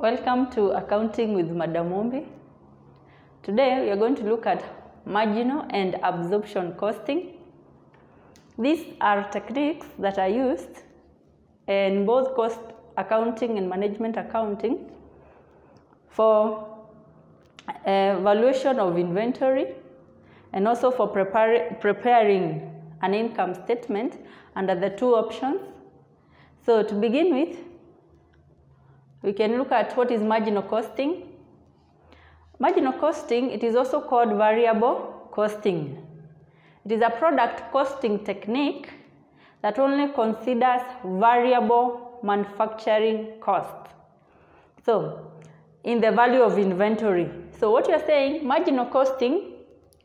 Welcome to Accounting with Madam Mumbi. Today we are going to look at marginal and absorption costing. These are techniques that are used in both cost accounting and management accounting for uh, valuation of inventory and also for preparing an income statement under the two options. So to begin with, we can look at what is marginal costing. Marginal costing, it is also called variable costing. It is a product costing technique that only considers variable manufacturing costs. So, in the value of inventory. So what you're saying, marginal costing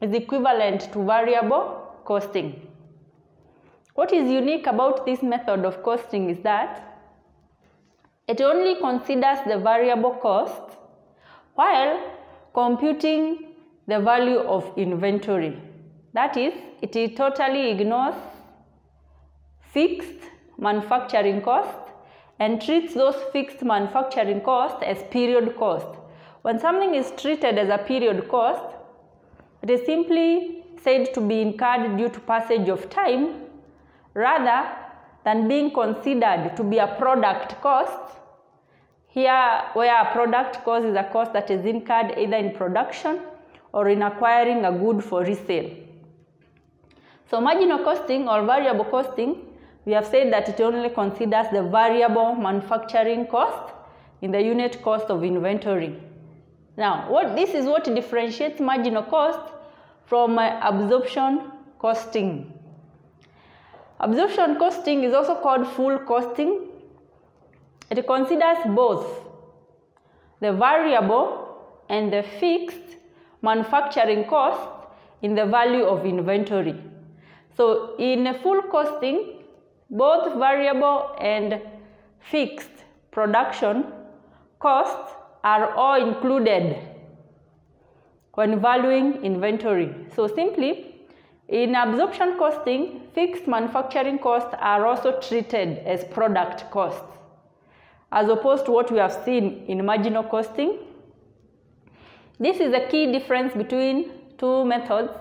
is equivalent to variable costing. What is unique about this method of costing is that it only considers the variable cost while computing the value of inventory. That is, it totally ignores fixed manufacturing cost and treats those fixed manufacturing costs as period cost. When something is treated as a period cost, it is simply said to be incurred due to passage of time rather than being considered to be a product cost. Here, where a product cost is a cost that is incurred either in production or in acquiring a good for resale. So marginal costing or variable costing, we have said that it only considers the variable manufacturing cost in the unit cost of inventory. Now, what this is what differentiates marginal cost from uh, absorption costing. Absorption costing is also called full costing. It considers both the variable and the fixed manufacturing cost in the value of inventory. So in a full costing, both variable and fixed production costs are all included when valuing inventory. So simply, in absorption costing, fixed manufacturing costs are also treated as product costs, as opposed to what we have seen in marginal costing. This is a key difference between two methods,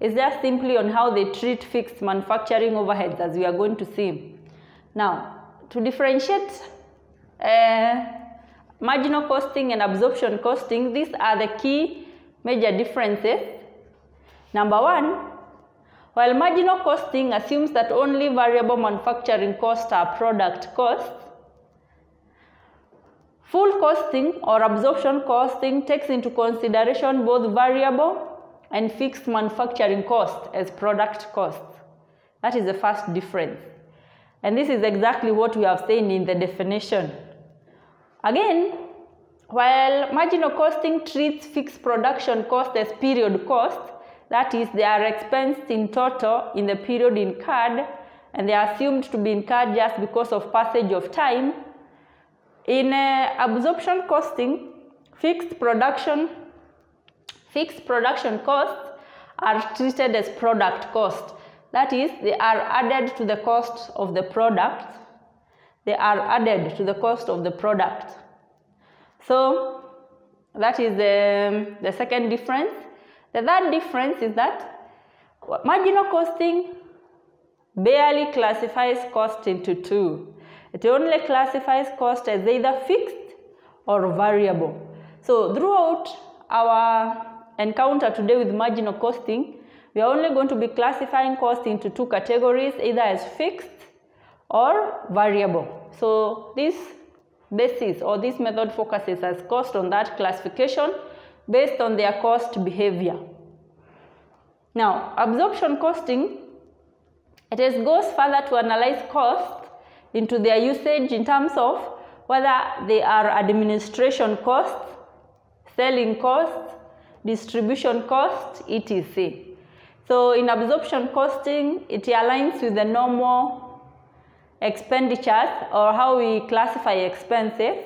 is just simply on how they treat fixed manufacturing overheads, as we are going to see. Now, to differentiate uh, marginal costing and absorption costing, these are the key major differences. Number one, while marginal costing assumes that only variable manufacturing costs are product costs, full costing or absorption costing takes into consideration both variable and fixed manufacturing cost as product costs. That is the first difference. And this is exactly what we have seen in the definition. Again, while marginal costing treats fixed production cost as period cost, that is, they are expensed in total in the period incurred and they are assumed to be incurred just because of passage of time. In uh, absorption costing, fixed production, fixed production costs are treated as product cost. That is, they are added to the cost of the product. They are added to the cost of the product. So that is the, the second difference. The third difference is that marginal costing barely classifies cost into two. It only classifies cost as either fixed or variable. So throughout our encounter today with marginal costing, we are only going to be classifying cost into two categories, either as fixed or variable. So this basis or this method focuses as cost on that classification based on their cost behavior. Now, absorption costing, it goes further to analyze cost into their usage in terms of whether they are administration costs, selling costs, distribution costs, etc. So in absorption costing, it aligns with the normal expenditures or how we classify expenses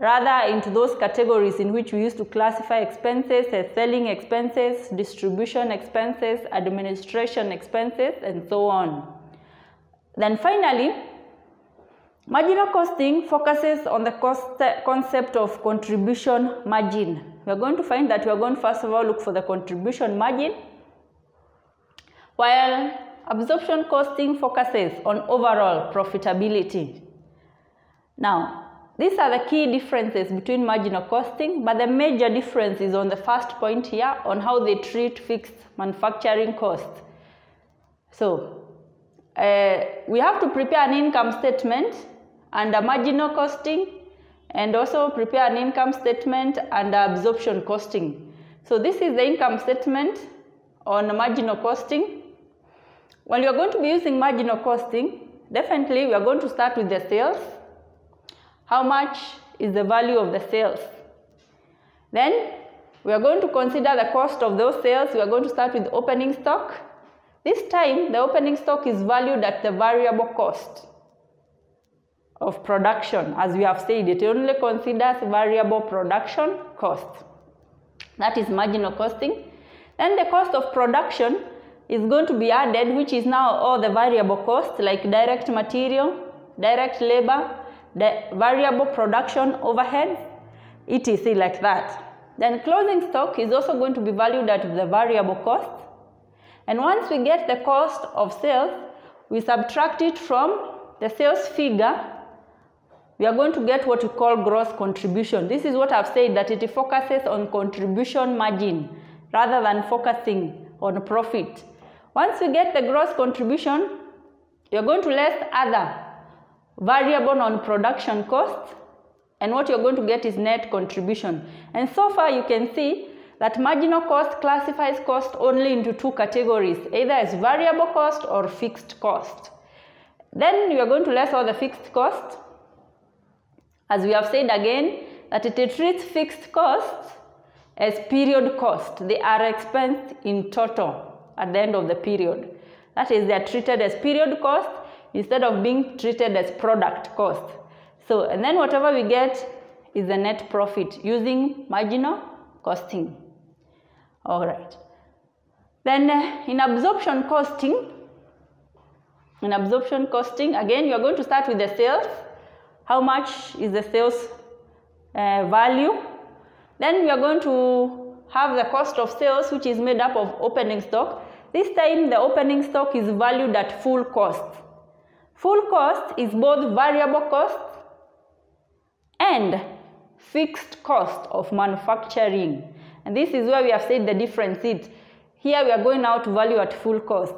rather into those categories in which we used to classify expenses as selling expenses, distribution expenses, administration expenses, and so on. Then finally, Marginal costing focuses on the cost concept of contribution margin. We are going to find that we are going to first of all look for the contribution margin, while absorption costing focuses on overall profitability. Now, these are the key differences between marginal costing, but the major difference is on the first point here on how they treat fixed manufacturing costs. So, uh, we have to prepare an income statement under marginal costing and also prepare an income statement under absorption costing. So, this is the income statement on marginal costing. When you are going to be using marginal costing, definitely we are going to start with the sales how much is the value of the sales? Then we are going to consider the cost of those sales. We are going to start with opening stock. This time, the opening stock is valued at the variable cost of production. As we have said, it only considers variable production cost. That is marginal costing. Then the cost of production is going to be added, which is now all the variable costs like direct material, direct labor, the variable production overhead, etc. like that. Then closing stock is also going to be valued at the variable cost. And once we get the cost of sales, we subtract it from the sales figure, we are going to get what we call gross contribution. This is what I've said that it focuses on contribution margin rather than focusing on profit. Once you get the gross contribution, you're going to less other variable non-production costs, and what you're going to get is net contribution. And so far you can see that marginal cost classifies cost only into two categories, either as variable cost or fixed cost. Then you are going to less all the fixed cost. As we have said again, that it treats fixed costs as period cost. They are expensed in total at the end of the period. That is, they are treated as period cost instead of being treated as product cost. So, and then whatever we get is the net profit using marginal costing. All right. Then uh, in absorption costing, in absorption costing, again, you are going to start with the sales. How much is the sales uh, value? Then we are going to have the cost of sales, which is made up of opening stock. This time, the opening stock is valued at full cost. Full cost is both variable cost and fixed cost of manufacturing. And this is where we have said the difference is. Here we are going out to value at full cost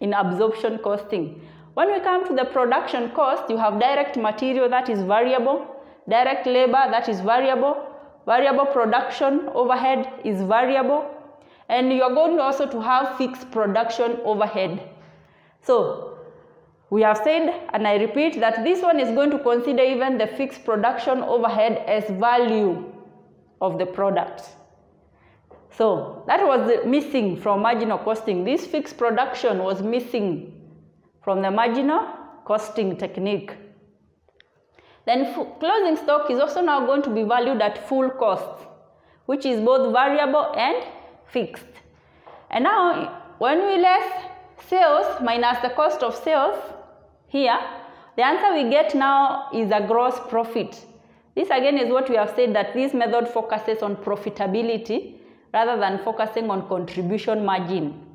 in absorption costing. When we come to the production cost, you have direct material that is variable, direct labor that is variable, variable production overhead is variable, and you are going also to have fixed production overhead. So we have said, and I repeat, that this one is going to consider even the fixed production overhead as value of the product. So that was missing from marginal costing. This fixed production was missing from the marginal costing technique. Then closing stock is also now going to be valued at full cost, which is both variable and fixed. And now when we less sales minus the cost of sales, here, the answer we get now is a gross profit. This again is what we have said that this method focuses on profitability rather than focusing on contribution margin.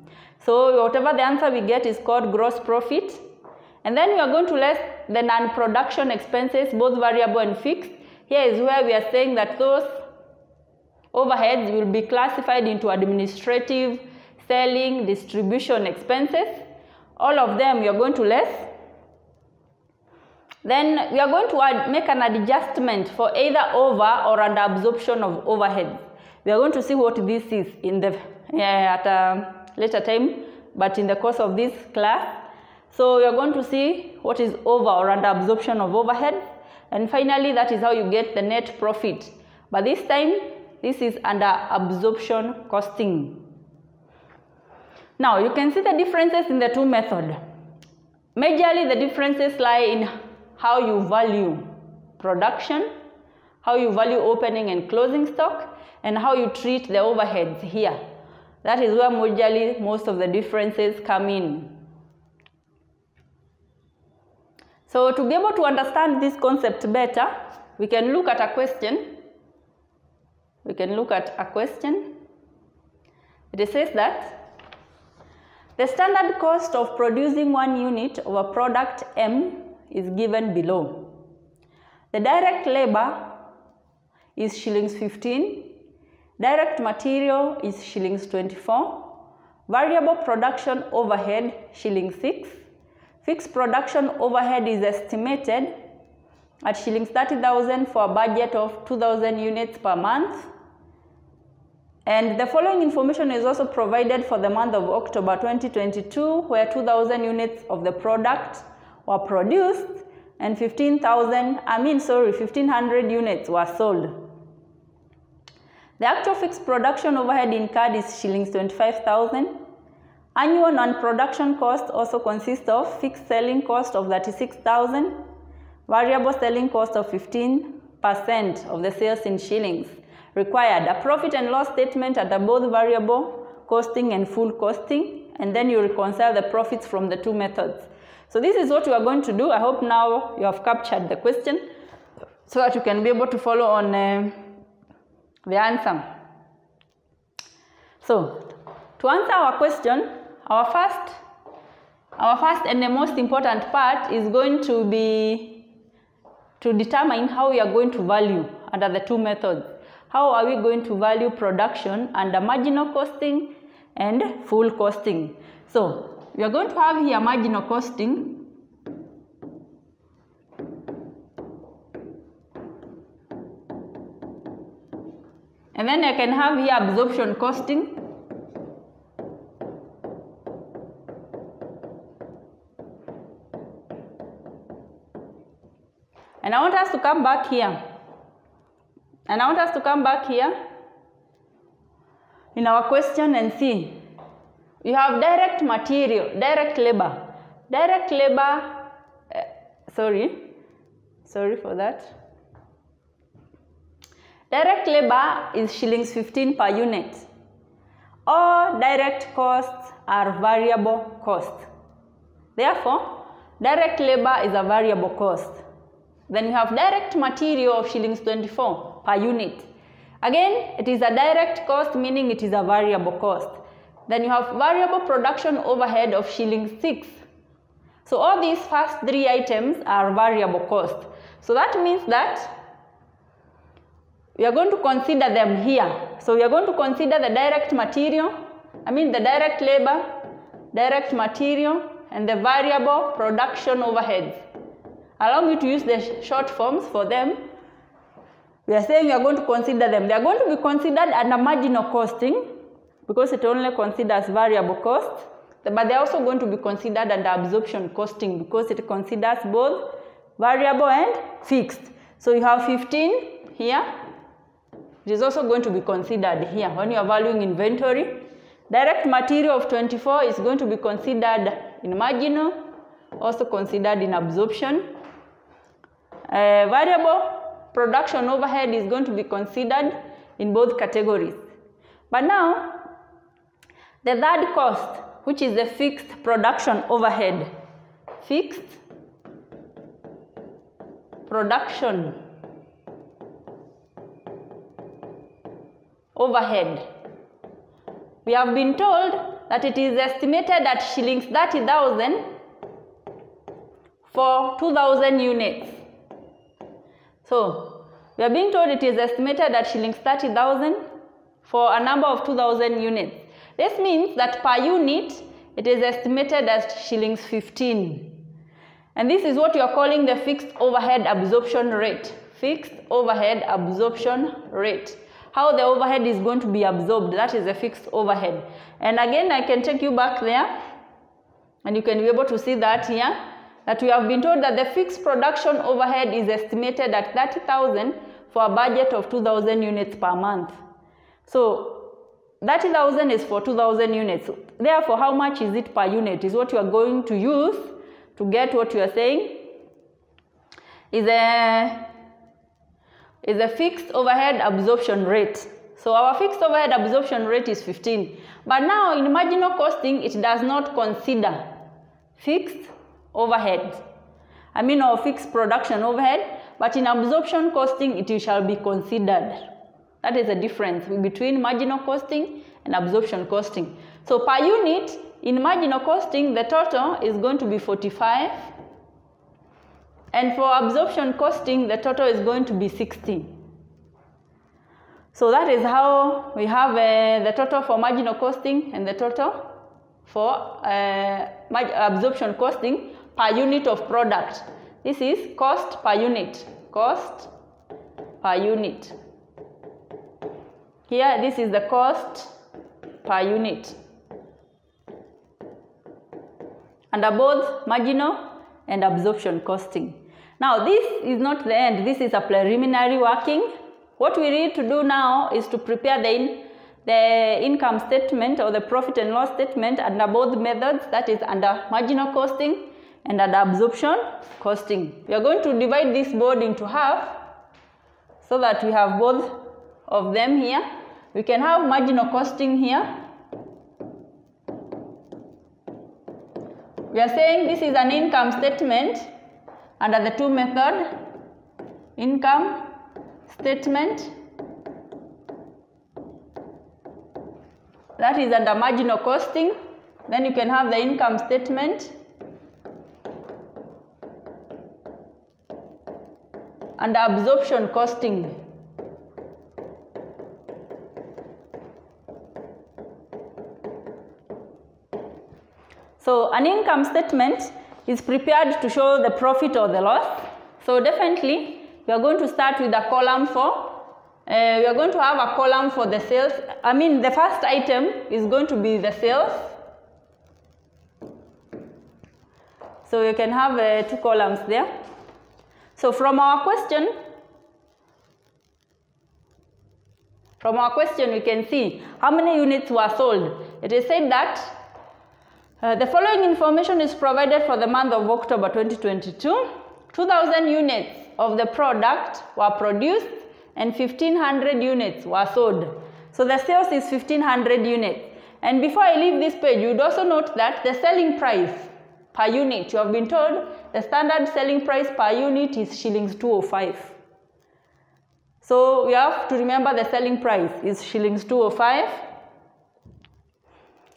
So whatever the answer we get is called gross profit. And then we are going to less the non-production expenses, both variable and fixed. Here is where we are saying that those overheads will be classified into administrative, selling, distribution expenses. All of them we are going to less then we are going to add, make an adjustment for either over or under absorption of overheads. We are going to see what this is in the uh, at a later time, but in the course of this class. So we are going to see what is over or under absorption of overhead. And finally, that is how you get the net profit. But this time, this is under absorption costing. Now, you can see the differences in the two methods. Majorly, the differences lie in how you value production, how you value opening and closing stock, and how you treat the overheads here. That is where majorly most of the differences come in. So to be able to understand this concept better, we can look at a question. We can look at a question. It says that the standard cost of producing one unit of a product M is given below. The direct labor is shillings 15, direct material is shillings 24, variable production overhead shillings 6, fixed production overhead is estimated at shillings 30,000 for a budget of 2,000 units per month. And the following information is also provided for the month of October 2022 where 2,000 units of the product were produced and 15,000, I mean sorry, 1,500 units were sold. The actual fixed production overhead incurred is shillings 25,000. Annual non-production cost also consists of fixed selling cost of 36,000, variable selling cost of 15% of the sales in shillings. Required a profit and loss statement at both variable costing and full costing, and then you reconcile the profits from the two methods. So this is what we are going to do. I hope now you have captured the question so that you can be able to follow on uh, the answer. So to answer our question, our first, our first and the most important part is going to be to determine how we are going to value under the two methods. How are we going to value production under marginal costing and full costing? So we are going to have here marginal costing and then I can have here absorption costing And I want us to come back here. And I want us to come back here in our question and see. You have direct material, direct labor. Direct labor, uh, sorry, sorry for that. Direct labor is shillings 15 per unit. All direct costs are variable costs. Therefore, direct labor is a variable cost. Then you have direct material of shillings 24 per unit. Again, it is a direct cost, meaning it is a variable cost. Then you have variable production overhead of shillings 6. So all these first three items are variable cost. So that means that we are going to consider them here. So we are going to consider the direct material, I mean the direct labor, direct material, and the variable production overheads. Allow me to use the short forms for them. We are saying we are going to consider them. They are going to be considered under marginal costing because it only considers variable costs, but they are also going to be considered under absorption costing because it considers both variable and fixed. So you have 15 here. Is also going to be considered here when you are valuing inventory. Direct material of 24 is going to be considered in marginal, also considered in absorption. Uh, variable production overhead is going to be considered in both categories. But now, the third cost, which is the fixed production overhead, fixed production overhead. We have been told that it is estimated at shillings 30,000 for 2,000 units. So, we are being told it is estimated at shillings 30,000 for a number of 2,000 units. This means that per unit, it is estimated as shillings 15. And this is what you are calling the fixed overhead absorption rate. Fixed overhead absorption rate. How the overhead is going to be absorbed, that is a fixed overhead. And again, I can take you back there, and you can be able to see that here that we have been told that the fixed production overhead is estimated at 30,000 for a budget of 2,000 units per month. So 30,000 is for 2,000 units. Therefore, how much is it per unit is what you are going to use to get what you are saying is a, is a fixed overhead absorption rate. So our fixed overhead absorption rate is 15. But now in marginal costing, it does not consider fixed overhead. I mean, or fixed production overhead, but in absorption costing, it shall be considered. That is the difference between marginal costing and absorption costing. So per unit, in marginal costing, the total is going to be 45. And for absorption costing, the total is going to be 60. So that is how we have uh, the total for marginal costing and the total for uh, absorption costing per unit of product. This is cost per unit, cost per unit. Here, this is the cost per unit. Under both marginal and absorption costing. Now, this is not the end. This is a preliminary working. What we need to do now is to prepare the, in, the income statement or the profit and loss statement under both methods, that is under marginal costing and under absorption costing. We are going to divide this board into half so that we have both of them here. We can have marginal costing here. We are saying this is an income statement under the two method income statement that is under marginal costing then you can have the income statement. Under absorption costing. So an income statement is prepared to show the profit or the loss. So definitely we are going to start with a column for uh, we are going to have a column for the sales. I mean the first item is going to be the sales. So you can have uh, two columns there. So from our question, from our question we can see how many units were sold. It is said that uh, the following information is provided for the month of October 2022. 2,000 units of the product were produced and 1,500 units were sold. So the sales is 1,500 units. And before I leave this page, you'd also note that the selling price per unit, you have been told the standard selling price per unit is shillings 205. So we have to remember the selling price is shillings 205.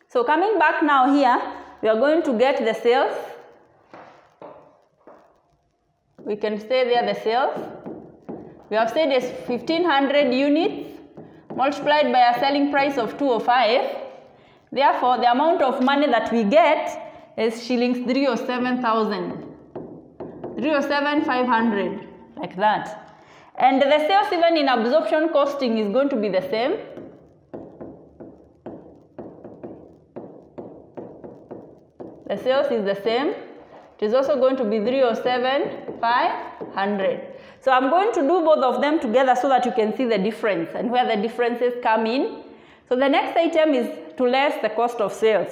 So coming back now here, we are going to get the sales we can say there the sales. We have said it's 1500 units multiplied by a selling price of 205. Therefore, the amount of money that we get is shillings 307,000. 307,500, like that. And the sales even in absorption costing is going to be the same. The sales is the same. It is also going to be 307, 500. So I'm going to do both of them together so that you can see the difference and where the differences come in. So the next item is to less the cost of sales.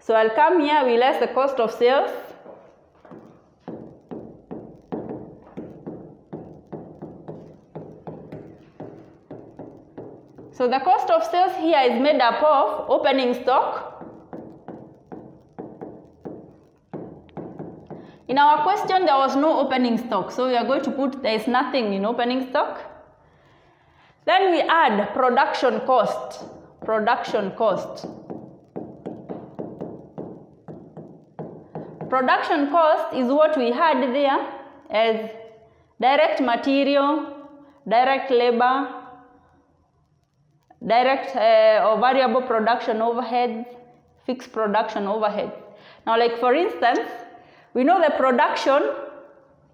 So I'll come here, we less the cost of sales. So the cost of sales here is made up of opening stock, In our question, there was no opening stock, so we are going to put there is nothing in opening stock. Then we add production cost. Production cost. Production cost is what we had there as direct material, direct labor, direct uh, or variable production overheads, fixed production overhead. Now, like for instance, we know the production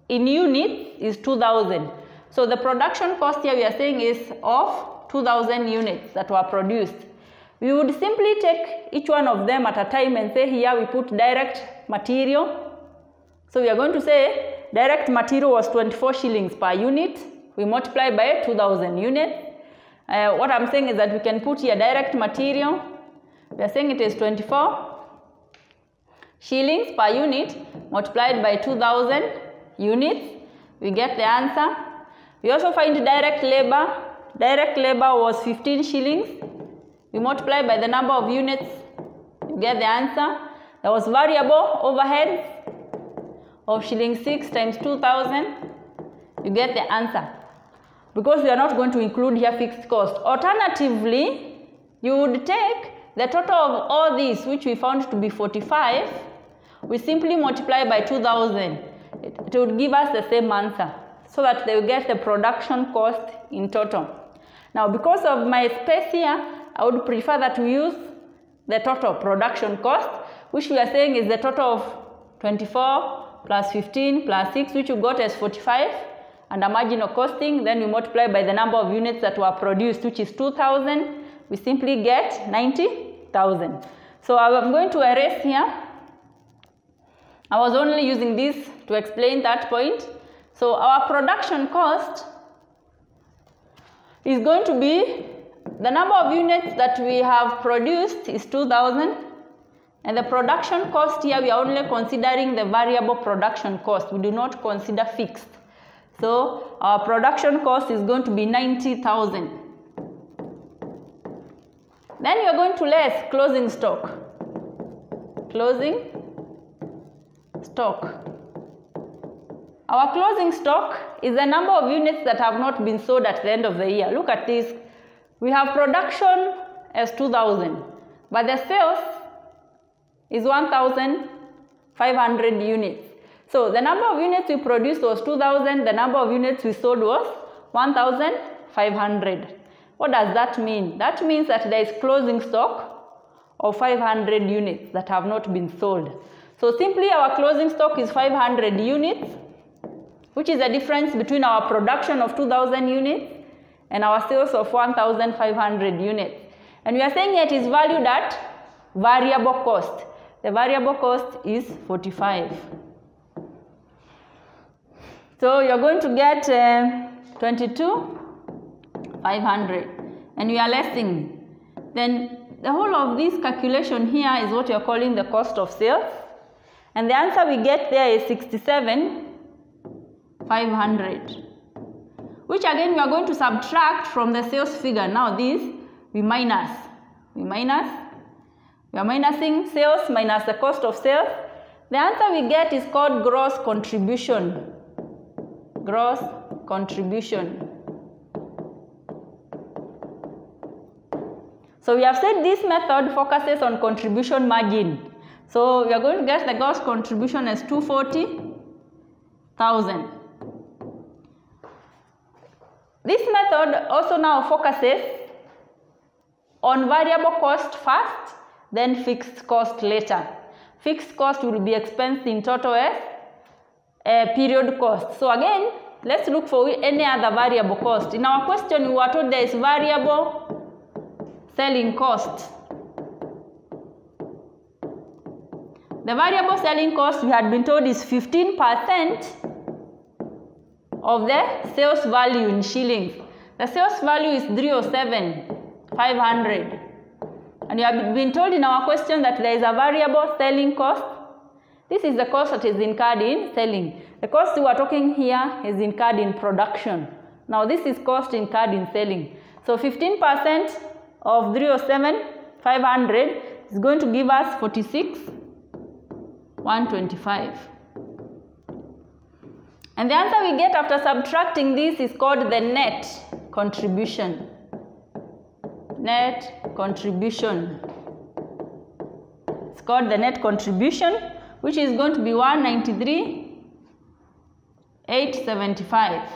in units is 2000. So the production cost here we are saying is of 2000 units that were produced. We would simply take each one of them at a time and say here we put direct material. So we are going to say direct material was 24 shillings per unit. We multiply by 2000 units. Uh, what I'm saying is that we can put here direct material. We are saying it is 24 shillings per unit multiplied by 2000 units, we get the answer. We also find direct labor. Direct labor was 15 shillings. We multiply by the number of units, you get the answer. There was variable overhead. of shilling 6 times 2000, you get the answer. Because we are not going to include here fixed cost. Alternatively, you would take the total of all these, which we found to be 45, we simply multiply by 2000. It, would give us the same answer so that they will get the production cost in total. Now, because of my space here, I would prefer that we use the total production cost, which we are saying is the total of 24 plus 15 plus 6, which you got as 45, and a marginal costing. Then we multiply by the number of units that were produced, which is 2,000. We simply get 90,000. So I'm going to erase here. I was only using this to explain that point. So our production cost is going to be the number of units that we have produced is 2000 and the production cost here we are only considering the variable production cost. We do not consider fixed. So our production cost is going to be 90000 then you are going to less closing stock. Closing stock our closing stock is the number of units that have not been sold at the end of the year. Look at this. We have production as 2000, but the sales is 1500 units. So the number of units we produced was 2000, the number of units we sold was 1500. What does that mean? That means that there is closing stock of 500 units that have not been sold. So simply our closing stock is 500 units which is the difference between our production of 2000 units and our sales of 1500 units. And we are saying it is valued at variable cost. The variable cost is 45. So you're going to get uh, 22 500 and we are lessing. Then the whole of this calculation here is what you're calling the cost of sales. And the answer we get there is 67 500 which again we are going to subtract from the sales figure. Now this we minus we minus we are minusing sales minus the cost of sales. The answer we get is called gross contribution. Gross contribution. So we have said this method focuses on contribution margin so we are going to get the gross contribution as 240,000 this method also now focuses on variable cost first, then fixed cost later. Fixed cost will be expensed in total as a period cost. So again, let's look for any other variable cost. In our question, we were told there is variable selling cost. The variable selling cost we had been told is 15% of the sales value in shillings. The sales value is 307, 500. And you have been told in our question that there is a variable selling cost. This is the cost that is incurred in selling. The cost we are talking here is incurred in production. Now this is cost incurred in selling. So 15% of 307, 500 is going to give us 46, 125. And the answer we get after subtracting this is called the net contribution. Net contribution. It's called the net contribution, which is going to be 193, 875.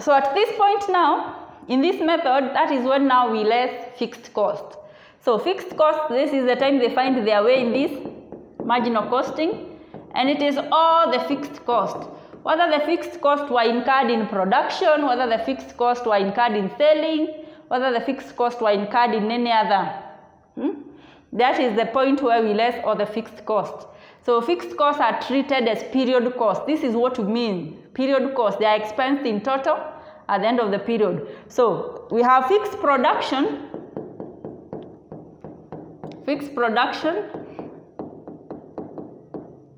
So at this point now, in this method, that is when now we less fixed cost. So fixed cost, this is the time they find their way in this marginal costing and it is all the fixed cost. Whether the fixed cost were incurred in production, whether the fixed cost were incurred in selling, whether the fixed cost were incurred in any other. Hmm? That is the point where we less all the fixed cost. So fixed costs are treated as period cost. This is what we mean. Period cost. They are expensed in total at the end of the period. So we have fixed production, fixed production,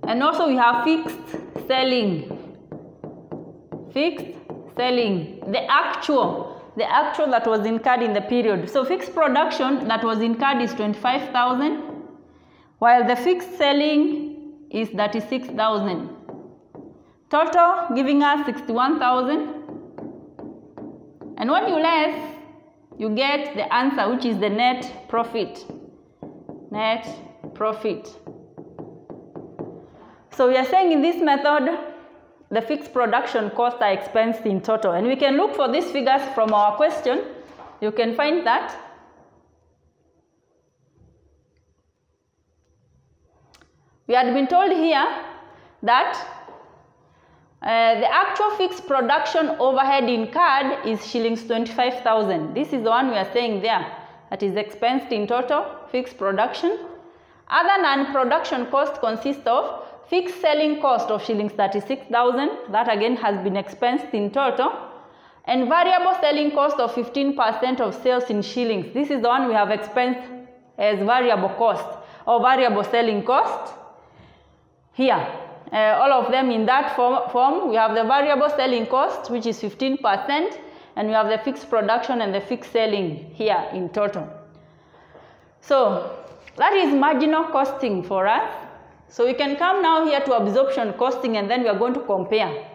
and also we have fixed selling. Fixed selling. The actual, the actual that was incurred in the period. So fixed production that was incurred is 25,000 while the fixed selling is 36,000. Total giving us 61,000. And when you less, you get the answer which is the net profit. Net profit. So we are saying in this method, the fixed production costs are expensed in total. And we can look for these figures from our question. You can find that. We had been told here that uh, the actual fixed production overhead incurred is shillings 25,000. This is the one we are saying there that is expensed in total fixed production. Other non-production cost consists of fixed selling cost of shillings 36,000 that again has been expensed in total and variable selling cost of 15% of sales in shillings. This is the one we have expensed as variable cost or variable selling cost here. Uh, all of them in that form, form, we have the variable selling cost which is 15% and we have the fixed production and the fixed selling here in total. So that is marginal costing for us. So we can come now here to absorption costing and then we are going to compare.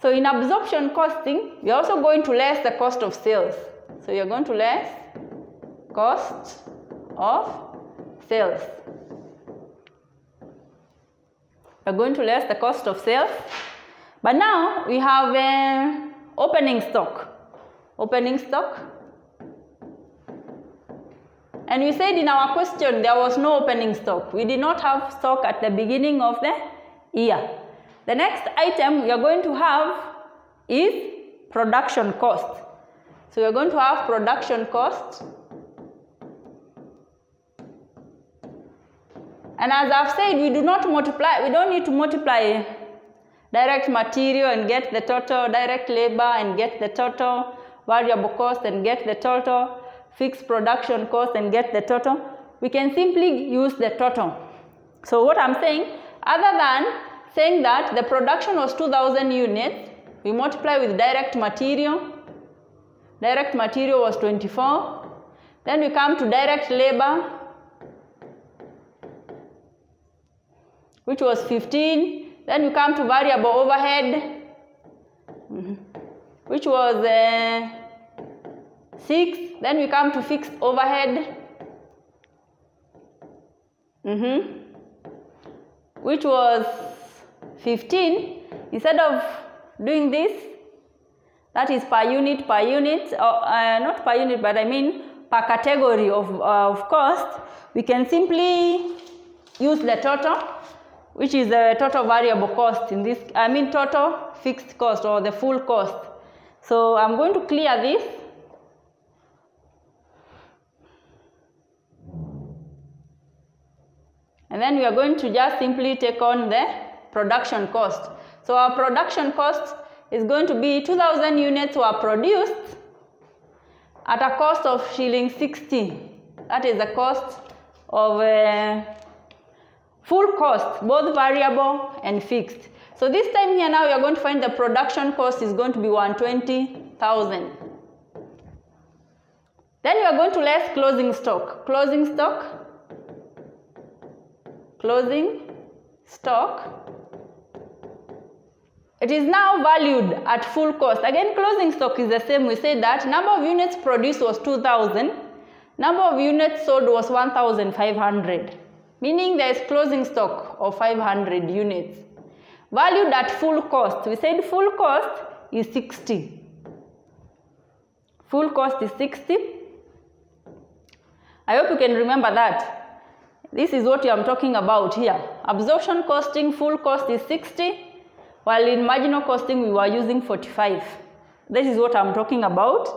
So in absorption costing, we are also going to less the cost of sales. So you are going to less cost of sales. We are going to less the cost of sales. But now we have uh, opening stock. Opening stock. And we said in our question there was no opening stock. We did not have stock at the beginning of the year. The next item we are going to have is production cost. So we are going to have production cost. And as I've said, we do not multiply, we don't need to multiply direct material and get the total, direct labor and get the total, variable cost and get the total, fixed production cost and get the total. We can simply use the total. So what I'm saying, other than saying that the production was 2000 units, we multiply with direct material, direct material was 24, then we come to direct labor, which was 15. Then you come to variable overhead, which was uh, 6. Then we come to fixed overhead, mm -hmm. which was 15. Instead of doing this, that is per unit, per unit, or, uh, not per unit, but I mean per category of, uh, of cost, we can simply use the total which is the total variable cost in this, I mean total fixed cost or the full cost. So I'm going to clear this. And then we are going to just simply take on the production cost. So our production cost is going to be 2000 units were produced at a cost of shilling 60. That is the cost of uh, full cost, both variable and fixed. So this time here now we are going to find the production cost is going to be 120,000. Then we are going to less closing stock. Closing stock, closing stock. It is now valued at full cost. Again, closing stock is the same. We said that number of units produced was 2,000. Number of units sold was 1,500 meaning there is closing stock of 500 units. Valued at full cost, we said full cost is 60. Full cost is 60. I hope you can remember that. This is what I'm talking about here. Absorption costing, full cost is 60, while in marginal costing we were using 45. This is what I'm talking about.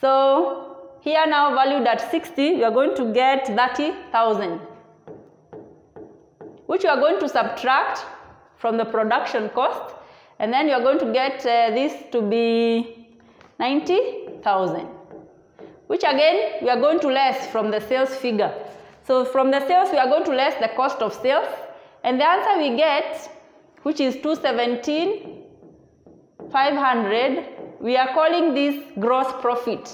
So here now valued at 60, we are going to get 30,000 which you are going to subtract from the production cost and then you are going to get uh, this to be 90,000 which again we are going to less from the sales figure. So from the sales we are going to less the cost of sales and the answer we get which is 217 500 we are calling this gross profit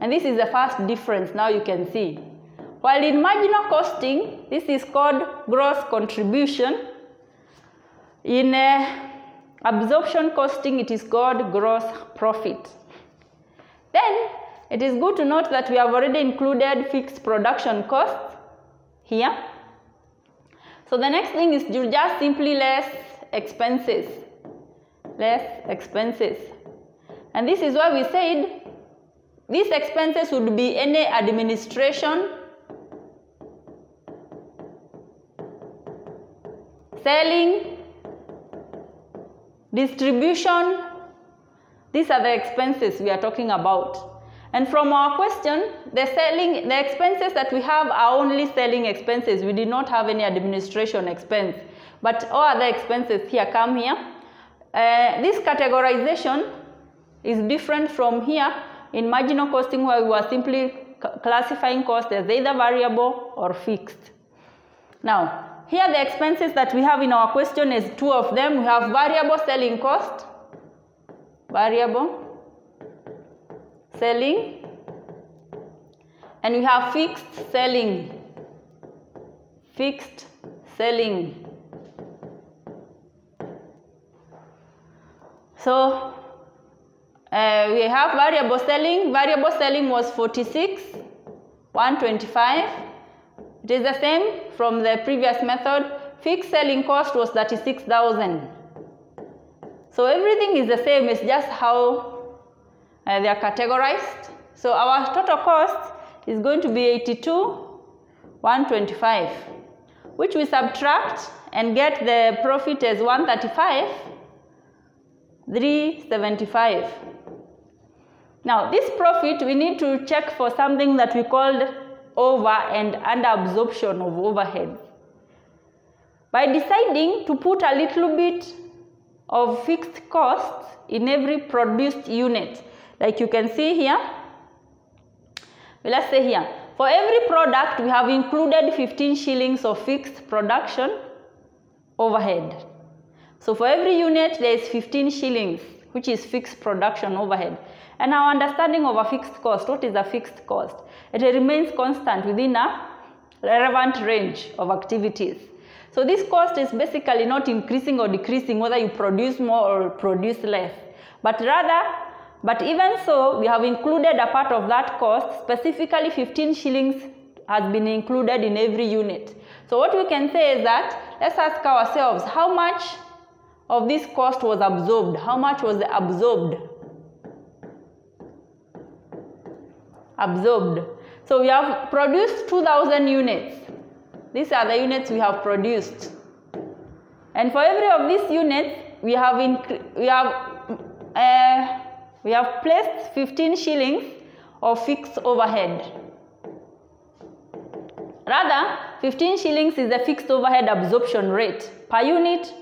and this is the first difference now you can see While in marginal costing, this is called gross contribution. In uh, absorption costing, it is called gross profit. Then, it is good to note that we have already included fixed production costs here. So the next thing is just simply less expenses. Less expenses. And this is why we said these expenses would be any administration, selling, distribution. These are the expenses we are talking about. And from our question, the selling, the expenses that we have are only selling expenses. We did not have any administration expense. But all other expenses here come here. Uh, this categorization is different from here in marginal costing where we are simply classifying cost as either variable or fixed. Now, here the expenses that we have in our question is two of them. We have variable selling cost, variable selling, and we have fixed selling, fixed selling. So uh, we have variable selling. Variable selling was 46, 125. It is the same from the previous method. Fixed selling cost was 36,000. So everything is the same, it's just how uh, they are categorized. So our total cost is going to be 82, 125, which we subtract and get the profit as 135, 375. Now this profit we need to check for something that we called over and under absorption of overhead. By deciding to put a little bit of fixed costs in every produced unit, like you can see here, let's say here, for every product we have included 15 shillings of fixed production overhead. So for every unit there is 15 shillings which is fixed production overhead. And our understanding of a fixed cost, what is a fixed cost? It remains constant within a relevant range of activities. So this cost is basically not increasing or decreasing whether you produce more or produce less, but rather, but even so, we have included a part of that cost, specifically 15 shillings has been included in every unit. So what we can say is that, let's ask ourselves, how much of this cost was absorbed? How much was absorbed? Absorbed. So we have produced 2000 units. These are the units we have produced. And for every of these units, we have we have uh, we have placed 15 shillings of fixed overhead. Rather, 15 shillings is the fixed overhead absorption rate. Per unit,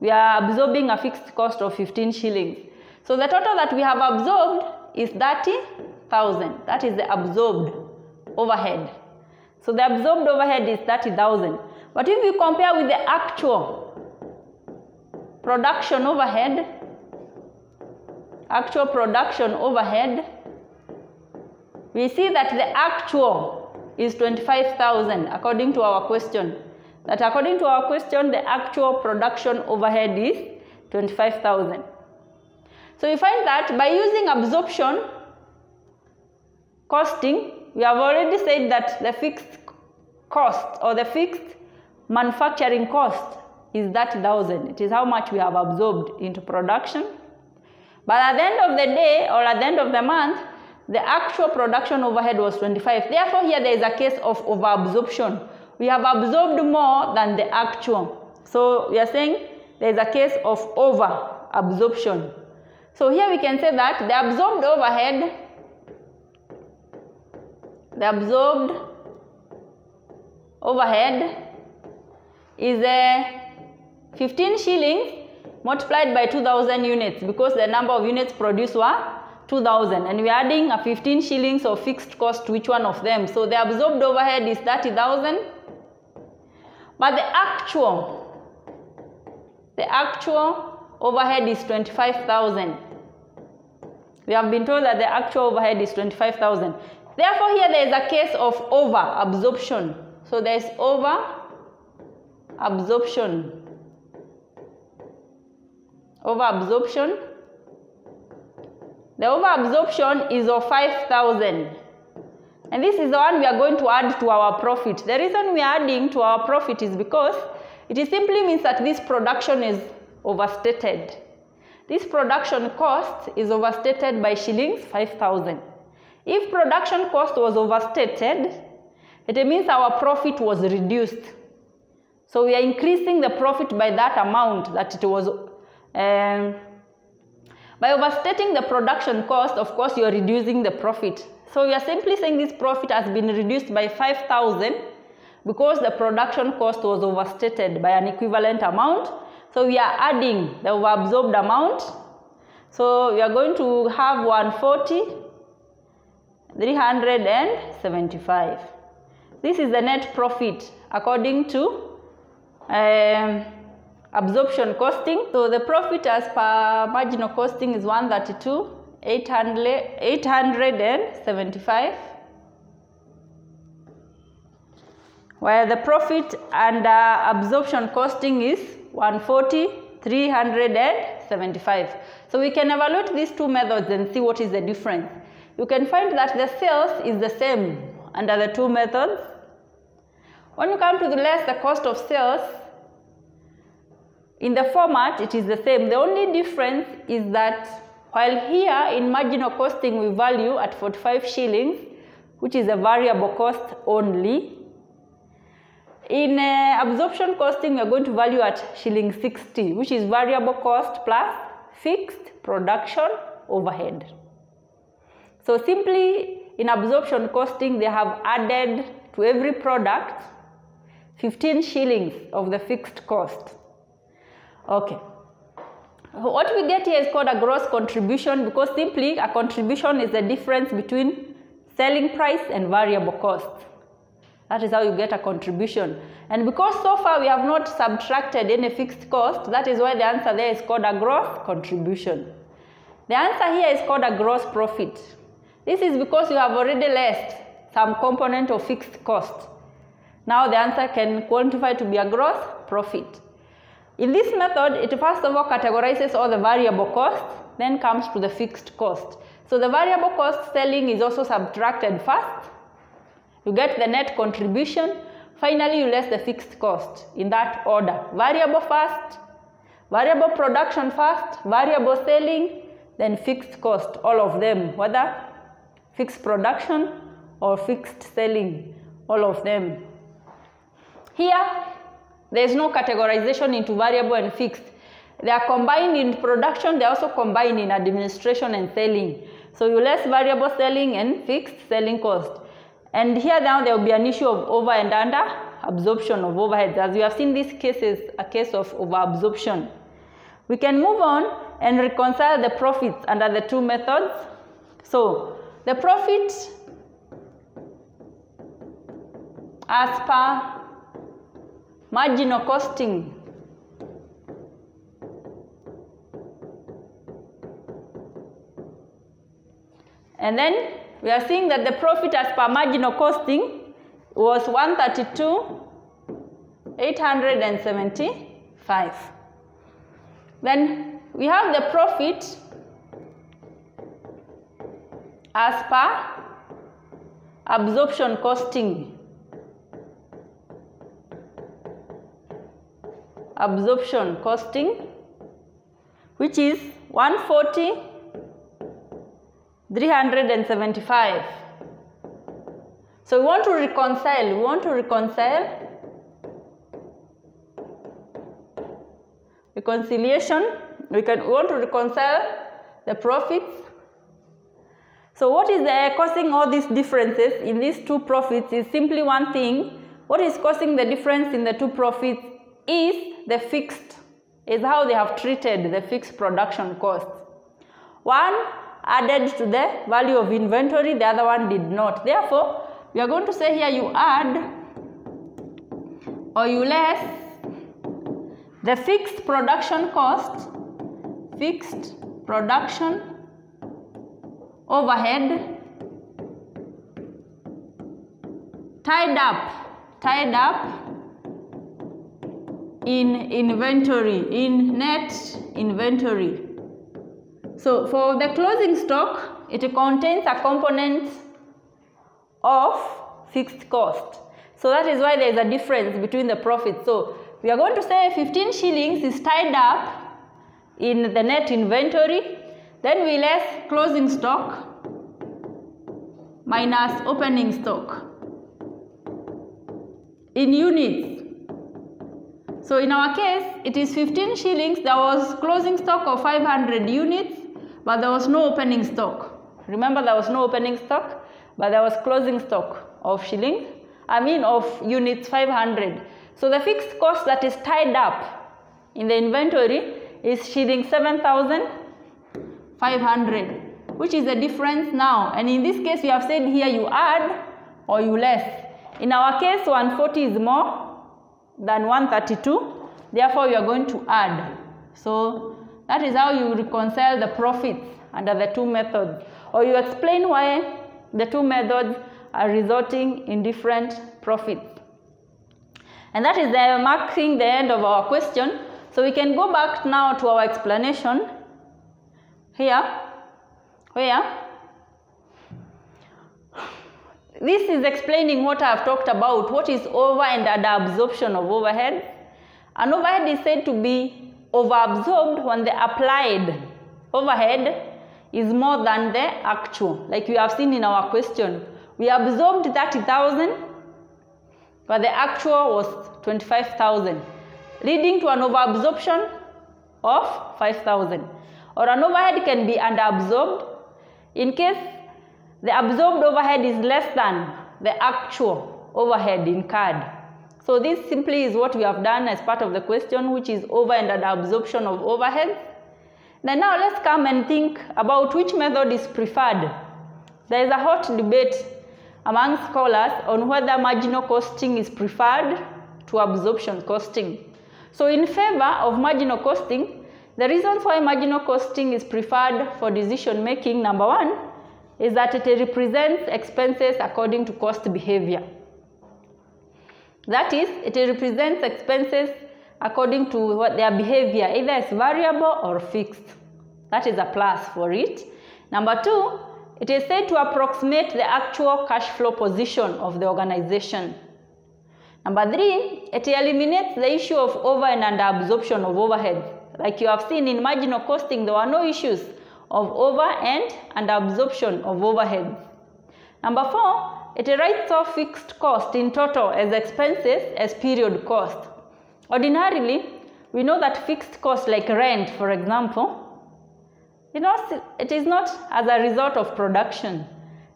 we are absorbing a fixed cost of 15 shillings. So the total that we have absorbed is 30,000. That is the absorbed overhead. So the absorbed overhead is 30,000. But if you compare with the actual production overhead, actual production overhead, we see that the actual is 25,000 according to our question. That according to our question, the actual production overhead is 25,000. So we find that by using absorption costing, we have already said that the fixed cost or the fixed manufacturing cost is that thousand. It is how much we have absorbed into production. But at the end of the day or at the end of the month, the actual production overhead was 25. Therefore, here there is a case of overabsorption. We have absorbed more than the actual. So we are saying there is a case of overabsorption. So here we can say that the absorbed overhead, the absorbed overhead is a 15 shillings multiplied by 2000 units because the number of units produced were 2000 and we are adding a 15 shillings of fixed cost to each one of them. So the absorbed overhead is 30,000 but the actual, the actual overhead is 25,000. We have been told that the actual overhead is 25,000. Therefore, here there is a case of over absorption. So there is over absorption. Over absorption. The over absorption is of 5,000. And this is the one we are going to add to our profit. The reason we are adding to our profit is because it simply means that this production is overstated. This production cost is overstated by shillings 5,000. If production cost was overstated, it means our profit was reduced. So we are increasing the profit by that amount that it was. Um, by overstating the production cost, of course, you are reducing the profit. So we are simply saying this profit has been reduced by 5,000 because the production cost was overstated by an equivalent amount. So we are adding the overabsorbed amount. So we are going to have 140, 375. This is the net profit according to um, absorption costing. So the profit as per marginal costing is 132, 800, 875. While the profit under uh, absorption costing is 140, 375. So we can evaluate these two methods and see what is the difference. You can find that the sales is the same under the two methods. When you come to the less the cost of sales, in the format it is the same. The only difference is that while here in marginal costing we value at 45 shillings, which is a variable cost only, in uh, absorption costing, we are going to value at shilling 60, which is variable cost plus fixed production overhead. So simply in absorption costing, they have added to every product 15 shillings of the fixed cost. Okay. What we get here is called a gross contribution because simply a contribution is the difference between selling price and variable cost. That is how you get a contribution. And because so far we have not subtracted any fixed cost, that is why the answer there is called a gross contribution. The answer here is called a gross profit. This is because you have already less some component of fixed cost. Now the answer can quantify to be a gross profit. In this method, it first of all categorizes all the variable costs, then comes to the fixed cost. So the variable cost selling is also subtracted first, you get the net contribution. Finally, you less the fixed cost in that order. Variable first, variable production first, variable selling, then fixed cost, all of them, whether fixed production or fixed selling, all of them. Here, there is no categorization into variable and fixed. They are combined in production, they are also combined in administration and selling. So you less variable selling and fixed selling cost. And here now there will be an issue of over and under absorption of overheads. As we have seen this case is a case of over absorption. We can move on and reconcile the profits under the two methods. So the profit as per marginal costing. And then we are seeing that the profit as per marginal costing was 132 875 then we have the profit as per absorption costing absorption costing which is 140 375 so we want to reconcile we want to reconcile reconciliation. We can we want to reconcile the profits. So what is the causing all these differences in these two profits is simply one thing. What is causing the difference in the two profits is the fixed is how they have treated the fixed production costs one added to the value of inventory, the other one did not. Therefore, we are going to say here you add or you less the fixed production cost, fixed production overhead tied up, tied up in inventory, in net inventory. So for the closing stock, it contains a component of fixed cost. So that is why there is a difference between the profits. So we are going to say 15 shillings is tied up in the net inventory. Then we less closing stock minus opening stock in units. So in our case, it is 15 shillings. There was closing stock of 500 units, but there was no opening stock. Remember, there was no opening stock, but there was closing stock of shillings. I mean, of units 500. So the fixed cost that is tied up in the inventory is shilling 7,500, which is the difference now. And in this case, we have said here you add or you less. In our case, 140 is more than 132. Therefore, you are going to add. So that is how you reconcile the profits under the two methods. Or you explain why the two methods are resulting in different profits. And that is the marking the end of our question. So we can go back now to our explanation here, where this is explaining what I have talked about, what is over and under absorption of overhead. An overhead is said to be overabsorbed when the applied overhead is more than the actual, like we have seen in our question. We absorbed 30,000, but the actual was 25,000, leading to an overabsorption of 5,000. Or an overhead can be underabsorbed in case the absorbed overhead is less than the actual overhead incurred. So this simply is what we have done as part of the question, which is over and under absorption of overhead. Then now let's come and think about which method is preferred. There is a hot debate among scholars on whether marginal costing is preferred to absorption costing. So in favor of marginal costing, the reasons why marginal costing is preferred for decision making, number one, is that it represents expenses according to cost behavior. That is, it represents expenses according to what their behavior, either is variable or fixed. That is a plus for it. Number two, it is said to approximate the actual cash flow position of the organization. Number three, it eliminates the issue of over and under absorption of overheads. Like you have seen in marginal costing, there were no issues of over and under absorption of overheads. Number four, it writes off fixed cost in total as expenses as period cost. Ordinarily, we know that fixed costs like rent, for example, you know, it is not as a result of production.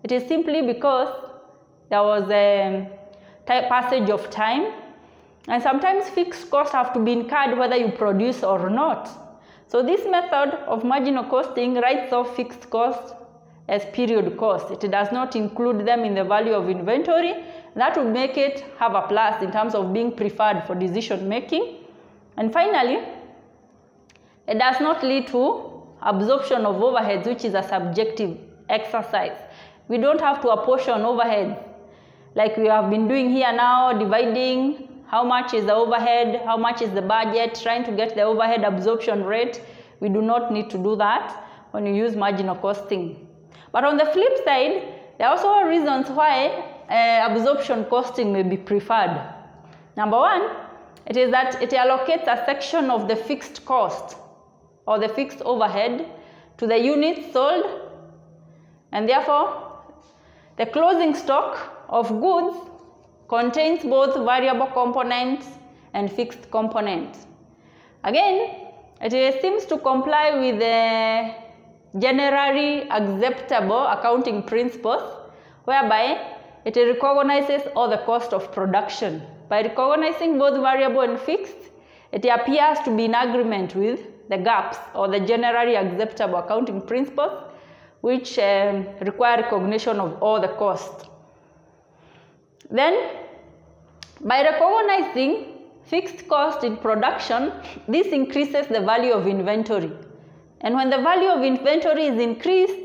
It is simply because there was a passage of time and sometimes fixed costs have to be incurred whether you produce or not. So this method of marginal costing writes off fixed costs as period cost. It does not include them in the value of inventory. That would make it have a plus in terms of being preferred for decision making. And finally, it does not lead to absorption of overheads, which is a subjective exercise. We don't have to apportion overheads like we have been doing here now, dividing how much is the overhead, how much is the budget, trying to get the overhead absorption rate. We do not need to do that when you use marginal costing. But on the flip side, there are also reasons why uh, absorption costing may be preferred. Number one, it is that it allocates a section of the fixed cost or the fixed overhead to the units sold and therefore the closing stock of goods contains both variable components and fixed components. Again, it seems to comply with the generally acceptable accounting principles whereby it recognizes all the cost of production. By recognizing both variable and fixed, it appears to be in agreement with the GAAPs or the generally acceptable accounting principles which um, require recognition of all the costs. Then, by recognizing fixed cost in production, this increases the value of inventory. And when the value of inventory is increased,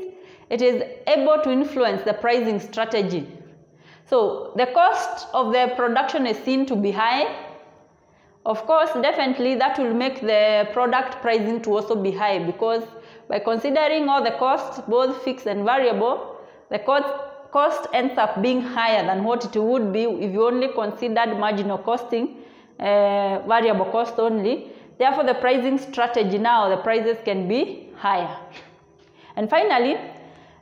it is able to influence the pricing strategy. So the cost of the production is seen to be high. Of course, definitely that will make the product pricing to also be high because by considering all the costs, both fixed and variable, the cost, cost ends up being higher than what it would be if you only considered marginal costing, uh, variable cost only. Therefore, the pricing strategy now, the prices can be higher. And finally,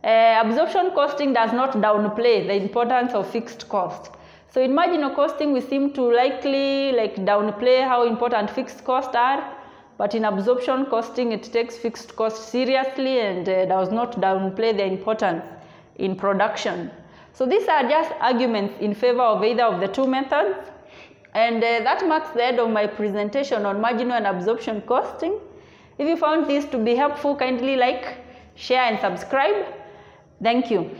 uh, absorption costing does not downplay the importance of fixed cost. So in marginal costing, we seem to likely like downplay how important fixed costs are, but in absorption costing, it takes fixed cost seriously and uh, does not downplay the importance in production. So these are just arguments in favor of either of the two methods. And uh, that marks the end of my presentation on marginal and absorption costing. If you found this to be helpful, kindly like, share and subscribe. Thank you.